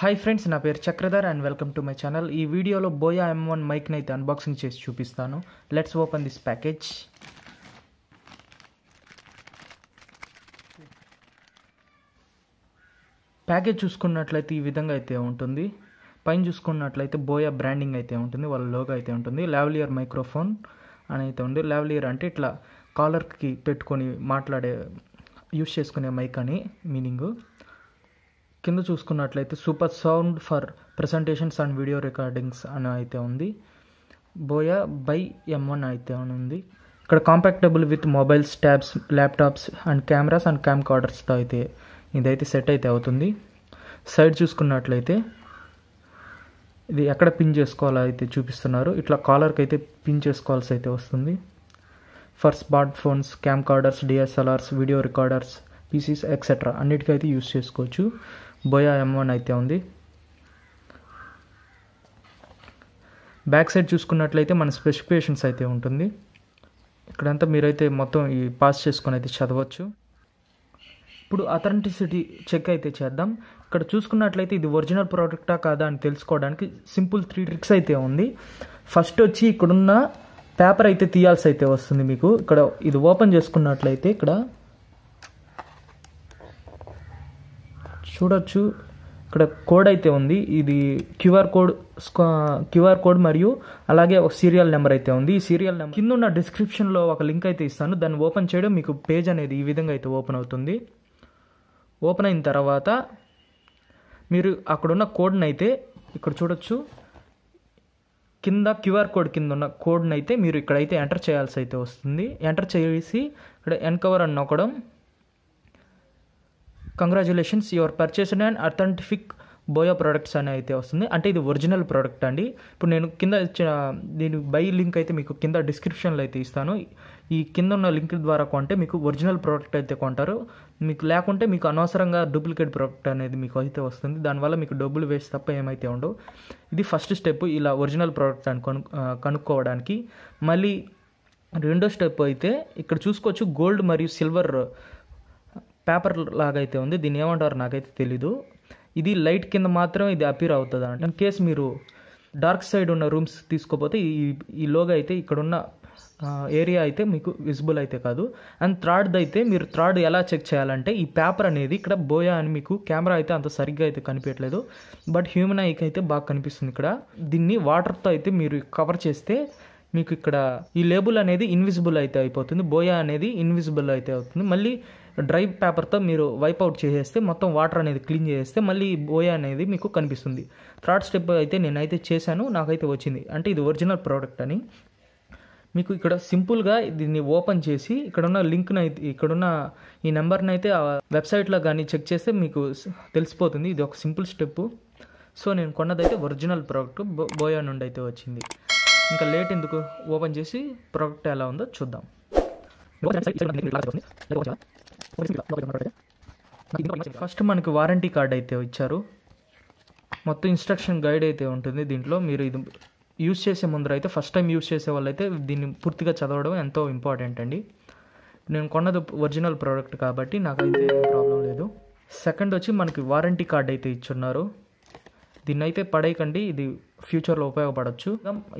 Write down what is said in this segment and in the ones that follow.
Hi friends నా పేరు Chakradhar and welcome to my channel ఈ వీడియోలో బోయా ఎం వన్ మైక్ని అయితే అన్బాక్సింగ్ చేసి చూపిస్తాను. Let's open this package package చూసుకున్నట్లయితే ఈ విధంగా అయితే ఉంటుంది. పైన చూసుకున్నట్లయితే బోయా బ్రాండింగ్ అయితే ఉంటుంది. వాళ్ళ లోగో అయితే ఉంటుంది. లావ్లియర్ మైక్రోఫోన్ అని అయితే ఉంది. లావ్లియర్ అంటే ఇట్లా కాలర్కి పెట్టుకొని మాట్లాడే యూస్ చేసుకునే మైక్ అని మీనింగు కింద చూసుకున్నట్లయితే super sound for presentations and video recordings అని అయితే ఉంది. బోయా బై ఎం వన్ అయితే అని ఉంది. ఇక్కడ compatible with mobiles tabs laptops and cameras and cam కార్డర్స్తో అయితే ఇదైతే సెట్ అయితే అవుతుంది. సైడ్ చూసుకున్నట్లయితే ఇది ఎక్కడ పిన్ చేసుకోవాలో అయితే చూపిస్తున్నారు. ఇట్లా కాలర్కి అయితే పిన్ చేసుకోవాల్సి అయితే వస్తుంది. For smart phones camcorders DSLRs video recorders PCs etcetera అన్నిటికైతే use చేసుకోవచ్చు. బోయా ఎం వన్ అయితే ఉంది. బ్యాక్ సైడ్ చూసుకున్నట్లయితే మన స్పెసిఫికేషన్స్ అయితే ఉంటుంది. ఇక్కడంతా మీరైతే మొత్తం ఈ పాస్ చేసుకొని అయితే చదవచ్చు. ఇప్పుడు అథెంటిసిటీ చెక్ అయితే చేద్దాం. ఇక్కడ చూసుకున్నట్లయితే ఇది ఒరిజినల్ ప్రోడక్టా కాదా అని తెలుసుకోవడానికి సింపుల్ త్రీ ట్రిక్స్ అయితే ఉంది. ఫస్ట్ వచ్చి ఇక్కడున్న పేపర్ అయితే తీయాల్సి అయితే వస్తుంది మీకు. ఇక్కడ ఇది ఓపెన్ చేసుకున్నట్లయితే ఇక్కడ చూడొచ్చు. ఇక్కడ కోడ్ అయితే ఉంది. ఇది క్యూఆర్ కోడ్ క్యూఆర్ కోడ్ మరియు అలాగే ఒక సీరియల్ నెంబర్ అయితే ఉంది. ఈ సీరియల్ నెంబర్ కింద ఉన్న డిస్క్రిప్షన్లో ఒక లింక్ అయితే ఇస్తాను. దాన్ని ఓపెన్ చేయడం మీకు పేజ్ అనేది ఈ విధంగా అయితే ఓపెన్ అవుతుంది. ఓపెన్ అయిన తర్వాత మీరు అక్కడున్న కోడ్ని అయితే ఇక్కడ చూడొచ్చు. కింద క్యూఆర్ కోడ్ కింద ఉన్న కోడ్ని అయితే మీరు ఇక్కడైతే ఎంటర్ చేయాల్సి అయితే వస్తుంది. ఎంటర్ చేసి ఇక్కడ ఎన్కవర్ అని నొక్కడం. Congratulations your purchased and authentic Boya products అని అయితే వస్తుంది. అంటే ఇది ఒరిజినల్ ప్రోడక్ట్ అండి. ఇప్పుడు నేను కింద దీని బై లింక్ అయితే మీకు కింద డిస్క్రిప్షన్లో అయితే ఇస్తాను. ఈ కింద ఉన్న లింక్ ద్వారా కొంటే మీకు ఒరిజినల్ ప్రోడక్ట్ అయితే కొంటారు. మీకు లేకుంటే మీకు అనవసరంగా డూప్లికేట్ ప్రోడక్ట్ అనేది మీకు అయితే వస్తుంది. దానివల్ల మీకు డబ్బులు వేస్ట్ తప్ప ఏమైతే ఉండవు. ఇది ఫస్ట్ స్టెప్ ఇలా ఒరిజినల్ ప్రోడక్ట్ అని కను కనుక్కోవడానికి. మళ్ళీ రెండో స్టెప్ అయితే ఇక్కడ చూసుకోవచ్చు గోల్డ్ మరియు సిల్వర్ పేపర్ లాగా అయితే ఉంది దీన్ని ఏమంటారు నాకైతే తెలీదు. ఇది లైట్ కింద మాత్రమే ఇది అపీర్ అవుతుంది అంట ఇన్ కేస్ మీరు డార్క్ సైడ్ ఉన్న రూమ్స్ తీసుకోపోతే ఈ ఈ లోగా అయితే ఇక్కడున్న ఏరియా అయితే మీకు విజిబుల్ అయితే కాదు. అండ్ థ్రాడ్ అయితే మీరు థ్రాడ్ ఎలా చెక్ చేయాలంటే ఈ పేపర్ అనేది ఇక్కడ బోయా అని మీకు కెమెరా అయితే అంత సరిగ్గా అయితే కనిపించట్లేదు. బట్ హ్యూమన్ ఐకి అయితే బాగా కనిపిస్తుంది ఇక్కడ. దీన్ని వాటర్తో అయితే మీరు కవర్ చేస్తే మీకు ఇక్కడ ఈ లేబుల్ అనేది ఇన్విజిబుల్ అయితే అయిపోతుంది. బోయా అనేది ఇన్విజిబుల్ అయితే అవుతుంది. మళ్ళీ డ్రై పేపర్తో మీరు వైప్ అవుట్ చేసేస్తే మొత్తం వాటర్ అనేది క్లీన్ చేస్తే మళ్ళీ బోయా అనేది మీకు కనిపిస్తుంది. థర్డ్ స్టెప్ అయితే నేనైతే చేశాను నాకైతే వచ్చింది. అంటే ఇది ఒరిజినల్ ప్రోడక్ట్ అని. మీకు ఇక్కడ సింపుల్గా దీన్ని ఓపెన్ చేసి ఇక్కడున్న లింక్ని అయితే ఇక్కడున్న ఈ నెంబర్ని అయితే ఆ వెబ్సైట్లో కానీ చెక్ చేస్తే మీకు తెలిసిపోతుంది. ఇది ఒక సింపుల్ స్టెప్ సో నేను కొన్నదైతే ఒరిజినల్ ప్రోడక్ట్ బోయా నుండి అయితే వచ్చింది. ఇంకా లేట్ ఎందుకు? ఓపెన్ చేసి ప్రోడక్ట్ ఎలా ఉందో చూద్దాం. ఫస్ట్ మనకి వారంటీ కార్డ్ అయితే ఇచ్చారు. మొత్తం ఇన్స్ట్రక్షన్ గైడ్ అయితే ఉంటుంది దీంట్లో. మీరు ఇది యూస్ చేసే ముందర అయితే ఫస్ట్ టైం యూస్ చేసే వాళ్ళైతే దీన్ని పూర్తిగా చదవడం ఎంతో ఇంపార్టెంట్ అండి. నేను కొన్నది ఒరిజినల్ ప్రోడక్ట్ కాబట్టి నాకైతే ప్రాబ్లం లేదు. సెకండ్ వచ్చి మనకి వారంటీ కార్డ్ అయితే ఇచ్చున్నారు. దీన్ని అయితే పడేయకండి ఇది ఫ్యూచర్లో ఉపయోగపడవచ్చు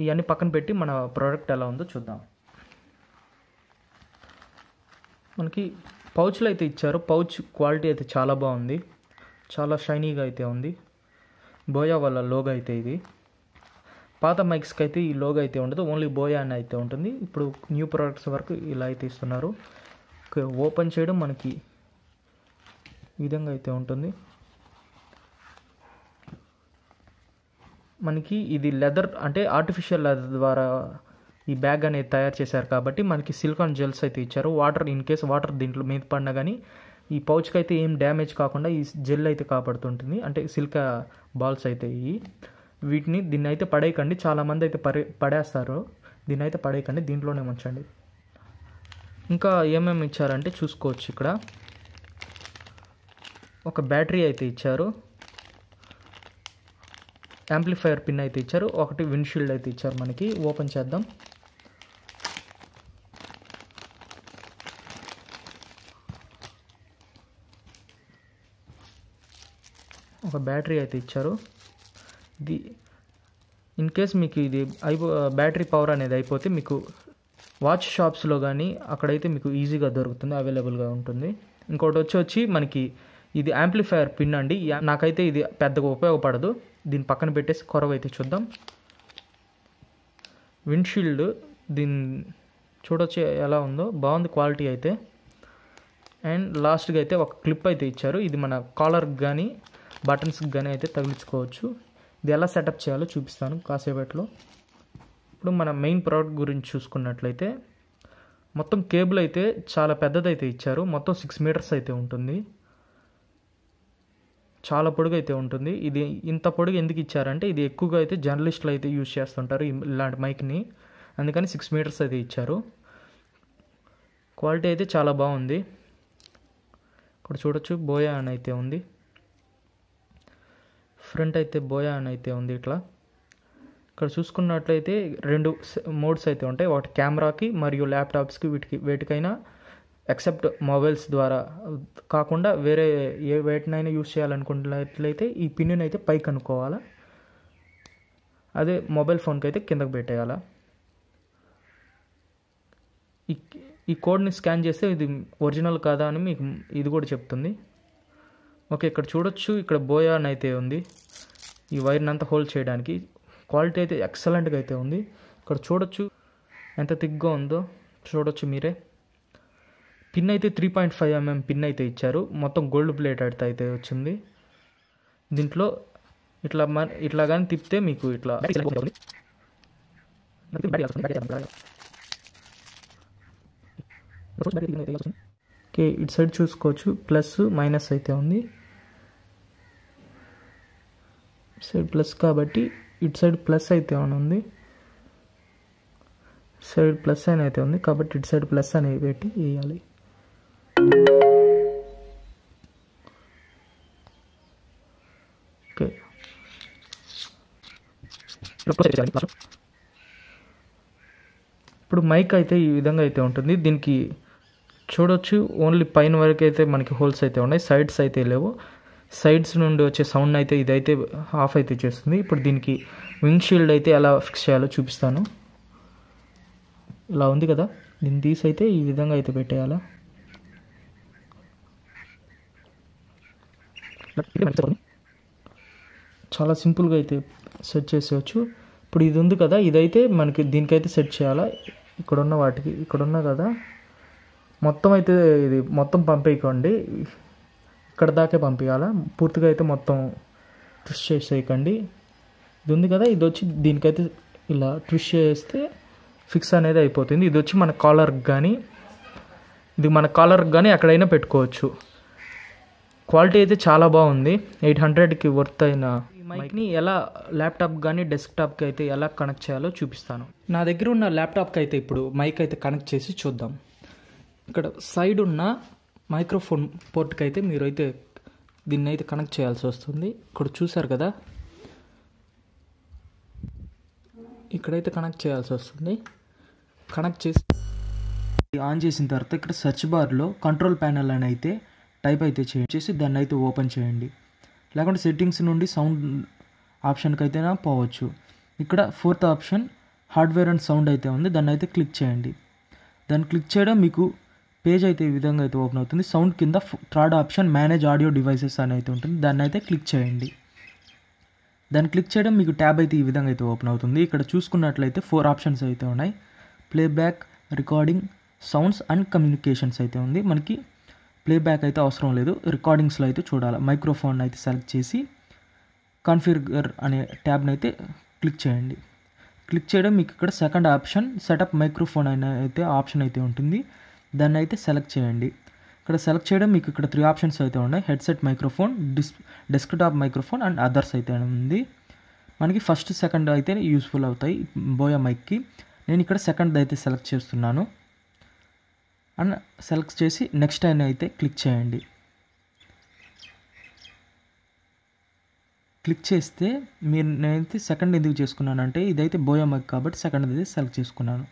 ఇవన్నీ పక్కన పెట్టి మన ప్రోడక్ట్ ఎలా ఉందో చూద్దాం. మనకి పౌచ్లు అయితే ఇచ్చారు. పౌచ్ క్వాలిటీ అయితే చాలా బాగుంది. చాలా షైనీగా అయితే ఉంది. బోయా వాళ్ళ లోగో అయితే ఇది. పాత మైక్స్కి అయితే ఈ లోగో అయితే ఉండదు. ఓన్లీ బోయా అని అయితే ఉంటుంది. ఇప్పుడు న్యూ ప్రోడక్ట్స్ వరకు ఇలా అయితే ఇస్తున్నారు. ఓపెన్ చేయడం మనకి విధంగా అయితే ఉంటుంది. మనకి ఇది లెదర్ అంటే ఆర్టిఫిషియల్ లెదర్ ద్వారా ఈ బ్యాగ్ అనేది తయారు చేశారు కాబట్టి మనకి సిలికాన్ జెల్స్ అయితే ఇచ్చారు. వాటర్ ఇన్ కేస్ వాటర్ దీంట్లో మీద పడినా కానీ ఈ పౌచ్కి అయితే ఏం డ్యామేజ్ కాకుండా ఈ జెల్ అయితే కాపాడుతుంటుంది. అంటే సిల్కా బాల్స్ అయితే ఇవి. వీటిని దీన్ని అయితే పడేయకండి చాలామంది అయితే పడే పడేస్తారు. దీన్ని అయితే పడేయకండి. దీంట్లోనే ఉంచండి. ఇంకా ఏమేమి ఇచ్చారంటే చూసుకోవచ్చు ఇక్కడ. ఒక బ్యాటరీ అయితే ఇచ్చారు. యాంప్లిఫైయర్ పిన్ అయితే ఇచ్చారు. ఒకటి విండ్షీల్డ్ అయితే ఇచ్చారు మనకి. ఓపెన్ చేద్దాం. ఒక బ్యాటరీ అయితే ఇచ్చారు. ఇది ఇన్ కేస్ మీకు ఇది అయిపో బ్యాటరీ పవర్ అనేది అయిపోతే మీకు వాచ్ షాప్స్లో కానీ అక్కడైతే మీకు ఈజీగా దొరుకుతుంది అవైలబుల్గా ఉంటుంది. ఇంకోటి వచ్చి వచ్చి మనకి ఇది యాంప్లిఫైయర్ పిన్ అండి. నాకైతే ఇది పెద్దగా ఉపయోగపడదు. దీని పక్కన పెట్టేసి కొరవ అయితే చూద్దాం. విండ్షీల్డ్ దీని చూడొచ్చు ఎలా ఉందో. బాగుంది క్వాలిటీ అయితే. అండ్ లాస్ట్గా అయితే ఒక క్లిప్ అయితే ఇచ్చారు. ఇది మన కాలర్కి కానీ బటన్స్ కానీ అయితే తగిలించుకోవచ్చు. ఇది ఎలా సెటప్ చేయాలో చూపిస్తాను కాసేపట్లో. ఇప్పుడు మన మెయిన్ ప్రోడక్ట్ గురించి చూసుకున్నట్లయితే మొత్తం కేబుల్ అయితే చాలా పెద్దదైతే ఇచ్చారు. మొత్తం సిక్స్ మీటర్స్ అయితే ఉంటుంది. చాలా పొడుగు అయితే ఉంటుంది. ఇది ఇంత పొడుగు ఎందుకు ఇచ్చారంటే ఇది ఎక్కువగా అయితే జర్నలిస్టులు అయితే యూజ్ చేస్తుంటారు ఇలాంటి మైక్ని. అందుకని సిక్స్ మీటర్స్ అయితే ఇచ్చారు. క్వాలిటీ అయితే చాలా బాగుంది. ఇక్కడ చూడొచ్చు బోయా అని అయితే ఉంది. ఫ్రంట్ అయితే బోయా అని అయితే ఉంది ఇట్లా. ఇక్కడ చూసుకున్నట్లయితే రెండు మోడ్స్ అయితే ఉంటాయి. ఒకటి కెమెరాకి మరియు ల్యాప్టాప్స్కి వీటికి వేటికైనా ఎక్సెప్ట్ మొబైల్స్ ద్వారా. కాకుండా వేరే ఏ వేటినైనా యూస్ చేయాలనుకున్నట్లయితే ఈ పిన్ని అయితే పైకి అనుకోవాలా. అదే మొబైల్ ఫోన్కి అయితే కిందకి పెట్టేయాలా. ఈ ఈ కోడ్ని స్కాన్ చేస్తే ఇది ఒరిజినల్ కాదా అని మీకు ఇది కూడా చెప్తుంది. ఓకే ఇక్కడ చూడొచ్చు. ఇక్కడ బోయా అని అయితే ఉంది. ఈ వైర్ని అంతా హోల్డ్ చేయడానికి. క్వాలిటీ అయితే ఎక్సలెంట్గా అయితే ఉంది. ఇక్కడ చూడొచ్చు. ఎంత థిక్గా ఉందో చూడొచ్చు మీరే. పిన్ అయితే three point five MM pin అయితే ఇచ్చారు. మొత్తం గోల్డ్ ప్లేట్ అయితే అయితే వచ్చింది. దీంట్లో ఇట్లా మన ఇట్లా కానీ తిప్పితే మీకు ఇట్లా ఓకే ఇటు సైడ్ చూసుకోవచ్చు. ప్లస్ మైనస్ అయితే ఉంది ఇటు సైడ్ ప్లస్ కాబట్టి ఇటు సైడ్ ప్లస్ అయితే అని ఉంది? సైడ్ ప్లస్ అని అయితే ఉంది. కాబట్టి ఇటు సైడ్ ప్లస్ అని పెట్టి వేయాలి. ఓకే. ఇప్పుడు మైక్ అయితే ఈ విధంగా అయితే ఉంటుంది. దీనికి చూడొచ్చు. ఓన్లీ పైన వరకు అయితే మనకి హోల్స్ అయితే ఉన్నాయి. సైడ్స్ అయితే లేవు. సైడ్స్ నుండి వచ్చే సౌండ్ అయితే ఇదైతే ఆఫ్ అయితే చేస్తుంది. ఇప్పుడు దీనికి వింగ్ షీల్డ్ అయితే ఎలా ఫిక్స్ చేయాలో చూపిస్తాను. ఇలా ఉంది కదా. దీన్ని తీసి అయితే ఈ విధంగా అయితే పెట్టేయాలా? చాలా సింపుల్గా అయితే సెట్ చేసేయచ్చు. ఇప్పుడు ఇది ఉంది కదా. ఇదైతే మనకి దీనికైతే సెట్ చేయాలా? ఇక్కడున్న వాటికి ఇక్కడున్న కదా. మొత్తం అయితే ఇది మొత్తం పంపేయకండి. ఇక్కడ దాకే పంపించాలా పూర్తిగా అయితే మొత్తం ట్విస్ట్ చేసేయకండి. ఇది ఉంది కదా ఇది వచ్చి దీనికైతే ఇలా ట్విస్ట్ చేస్తే ఫిక్స్ అనేది అయిపోతుంది. ఇది వచ్చి మన కాలర్కి కానీ ఇది మన కాలర్కి కానీ ఎక్కడైనా పెట్టుకోవచ్చు. క్వాలిటీ అయితే చాలా బాగుంది. ఎయిట్ హండ్రెడ్కి వర్త్ అయిన మైక్ని ఎలా ల్యాప్టాప్ కానీ డెస్క్టాప్కి అయితే ఎలా కనెక్ట్ చేయాలో చూపిస్తాను. నా దగ్గర ఉన్న ల్యాప్టాప్కి అయితే ఇప్పుడు మైక్ అయితే కనెక్ట్ చేసి చూద్దాం. ఇక్కడ సైడ్ ఉన్న మైక్రోఫోన్ పోర్ట్కి అయితే మీరు అయితే దీన్ని అయితే కనెక్ట్ చేయాల్సి వస్తుంది. ఇక్కడ చూసారు కదా? ఇక్కడైతే కనెక్ట్ చేయాల్సి వస్తుంది. కనెక్ట్ చేసి ఆన్ చేసిన తర్వాత ఇక్కడ సెర్చ్ బార్లో కంట్రోల్ ప్యానల్ అని అయితే టైప్ అయితే చేసి దాన్ని అయితే ఓపెన్ చేయండి. లేకుంటే సెట్టింగ్స్ నుండి సౌండ్ ఆప్షన్కి అయితే పోవచ్చు. ఇక్కడ fourth option hardware and sound అయితే ఉంది. దాన్ని అయితే క్లిక్ చేయండి. దాన్ని క్లిక్ చేయడం మీకు పేజ్ అయితే ఈ విధంగా అయితే ఓపెన్ అవుతుంది. సౌండ్ కింద third option manage audio devices అని అయితే ఉంటుంది. దాన్ని అయితే క్లిక్ చేయండి. దాన్ని క్లిక్ చేయడం మీకు ట్యాబ్ అయితే ఈ విధంగా అయితే ఓపెన్ అవుతుంది. ఇక్కడ చూసుకున్నట్లయితే ఫోర్ ఆప్షన్స్ అయితే ఉన్నాయి. Playback recording sounds and communications అయితే ఉంది. మనకి ప్లేబ్యాక్ అయితే అవసరం లేదు. రికార్డింగ్స్లో అయితే చూడాలి మైక్రోఫోన్ అయితే సెలెక్ట్ చేసి కాన్ఫిగర్ అనే ట్యాబ్ని అయితే క్లిక్ చేయండి. క్లిక్ చేయడం మీకు ఇక్కడ సెకండ్ ఆప్షన్ సెటప్ మైక్రోఫోన్ అయిన అయితే ఆప్షన్ అయితే ఉంటుంది. దాన్ని అయితే సెలెక్ట్ చేయండి. ఇక్కడ సెలెక్ట్ చేయడం మీకు ఇక్కడ త్రీ ఆప్షన్స్ అయితే ఉన్నాయి. Headset microphone dis desktop microphone and others అయితే ఉంది. మనకి ఫస్ట్ సెకండ్ అయితే యూస్ఫుల్ అవుతాయి. బోయా మైక్కి నేను ఇక్కడ సెకండ్ అయితే సెలెక్ట్ చేస్తున్నాను. అండ్ సెలెక్ట్ చేసి నెక్స్ట్ అని అయితే క్లిక్ చేయండి. క్లిక్ చేస్తే మీరు నేనైతే సెకండ్ ఎందుకు చేసుకున్నానంటే ఇదైతే బోయా మైక్ కాబట్టి సెకండ్ అయితే సెలెక్ట్ చేసుకున్నాను.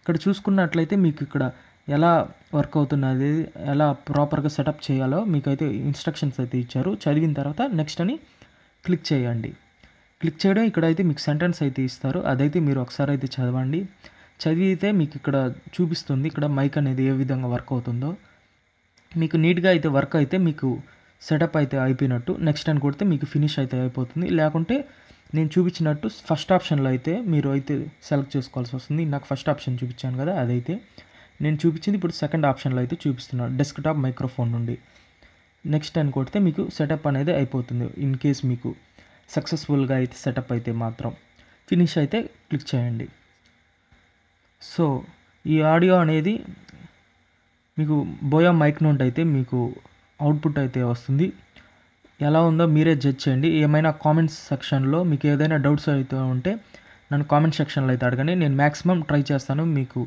ఇక్కడ చూసుకున్నట్లయితే మీకు ఇక్కడ ఎలా వర్క్ అవుతున్నది ఎలా ప్రాపర్గా సెటప్ చేయాలో మీకైతే ఇన్స్ట్రక్షన్స్ అయితే ఇచ్చారు. చదివిన తర్వాత నెక్స్ట్ అని క్లిక్ చేయండి. క్లిక్ చేయడం ఇక్కడైతే మీకు సెంటెన్స్ అయితే ఇస్తారు. అదైతే మీరు ఒకసారి అయితే చదవండి. చదివితే మీకు ఇక్కడ చూపిస్తుంది ఇక్కడ మైక్ అనేది ఏ విధంగా వర్క్ అవుతుందో. మీకు నీట్గా అయితే వర్క్ అయితే మీకు సెటప్ అయితే అయిపోయినట్టు. నెక్స్ట్ అని కొడితే మీకు ఫినిష్ అయితే అయిపోతుంది. లేకుంటే నేను చూపించినట్టు ఫస్ట్ ఆప్షన్లో అయితే మీరు అయితే సెలెక్ట్ చేసుకోవాల్సి వస్తుంది. నాకు ఫస్ట్ ఆప్షన్ చూపించాను కదా అదైతే. నేను చూపించింది ఇప్పుడు సెకండ్ ఆప్షన్లో అయితే చూపిస్తున్నాను డెస్క్టాప్ మైక్రోఫోన్ నుండి. నెక్స్ట్ అని కొడితే మీకు సెటప్ అనేది అయిపోతుంది. ఇన్ కేస్ మీకు సక్సెస్ఫుల్గా అయితే సెటప్ అయితే మాత్రం. ఫినిష్ అయితే క్లిక్ చేయండి. సో ఈ ఆడియో అనేది మీకు బోయా మైక్ నుండి అయితే మీకు అవుట్పుట్ అయితే వస్తుంది. ఎలా ఉందో మీరే జడ్జ్ చేయండి. ఏమైనా కామెంట్స్ సెక్షన్లో మీకు ఏదైనా డౌట్స్ అయితే ఉంటే నన్ను కామెంట్ సెక్షన్లో అయితే అడగండి. నేను మ్యాక్సిమం ట్రై చేస్తాను. మీకు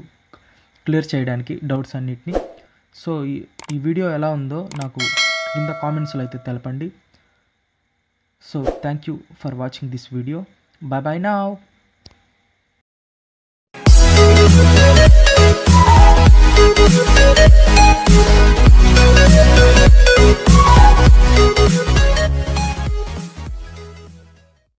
క్లియర్ చేయడానికి డౌట్స్ అన్నిటిని. సో ఈ వీడియో ఎలా ఉందో నాకు కింద కామెంట్స్లో అయితే తెలపండి. So thank you for watching this video bye bye నా